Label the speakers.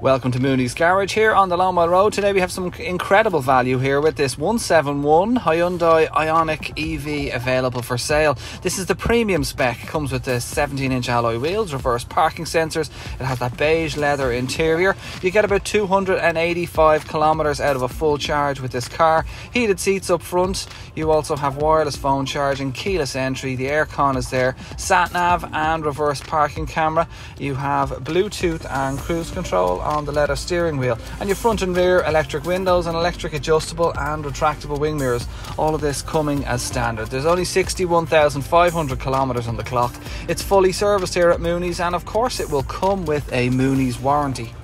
Speaker 1: Welcome to Mooney's Garage here on the Longmile Road. Today we have some incredible value here with this 171 Hyundai Ioniq EV available for sale. This is the premium spec. It comes with the 17 inch alloy wheels, reverse parking sensors. It has that beige leather interior. You get about 285 kilometers out of a full charge with this car. Heated seats up front. You also have wireless phone charging, keyless entry. The aircon is there, sat nav and reverse parking camera. You have Bluetooth and cruise control on the leather steering wheel, and your front and rear electric windows and electric adjustable and retractable wing mirrors. All of this coming as standard. There's only 61,500 kilometres on the clock. It's fully serviced here at Mooney's, and of course, it will come with a Mooney's warranty.